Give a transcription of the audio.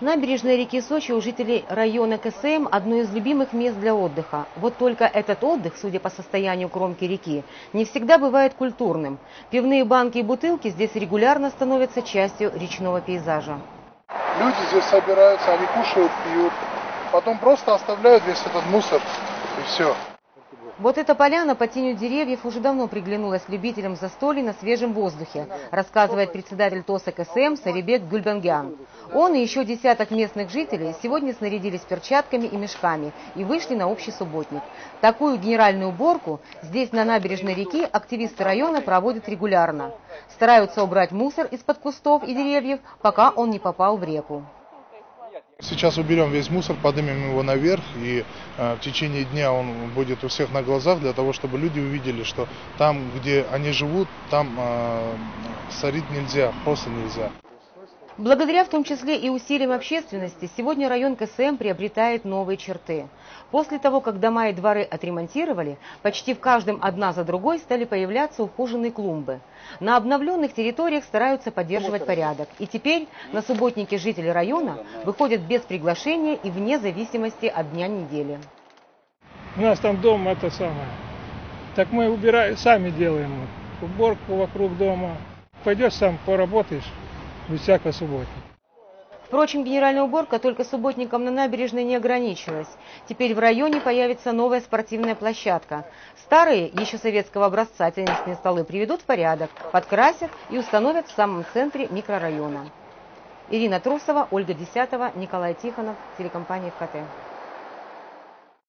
Набережная реки Сочи у жителей района КСМ – одно из любимых мест для отдыха. Вот только этот отдых, судя по состоянию кромки реки, не всегда бывает культурным. Пивные банки и бутылки здесь регулярно становятся частью речного пейзажа. Люди здесь собираются, они кушают, пьют. Потом просто оставляют весь этот мусор и все. Вот эта поляна под тенью деревьев уже давно приглянулась любителям застолий на свежем воздухе, рассказывает председатель ТОСа КСМ Сарибек Гульбангян. Он и еще десяток местных жителей сегодня снарядились перчатками и мешками и вышли на общий субботник. Такую генеральную уборку здесь на набережной реки активисты района проводят регулярно. Стараются убрать мусор из-под кустов и деревьев, пока он не попал в реку. Сейчас уберем весь мусор, поднимем его наверх, и э, в течение дня он будет у всех на глазах, для того, чтобы люди увидели, что там, где они живут, там э, сорить нельзя, просто нельзя. Благодаря в том числе и усилиям общественности, сегодня район КСМ приобретает новые черты. После того, как дома и дворы отремонтировали, почти в каждом одна за другой стали появляться ухоженные клумбы. На обновленных территориях стараются поддерживать порядок. И теперь на субботники жители района выходят без приглашения и вне зависимости от дня недели. У нас там дом это самое. Так мы убираем, сами делаем уборку вокруг дома. Пойдешь сам поработаешь, без всякого субботника. Впрочем, генеральная уборка только субботником на набережной не ограничилась. Теперь в районе появится новая спортивная площадка. Старые, еще советского образца теннисные столы приведут в порядок, подкрасят и установят в самом центре микрорайона. Ирина Трусова, Ольга Десятова, Николай Тихонов, телекомпания ФКТ.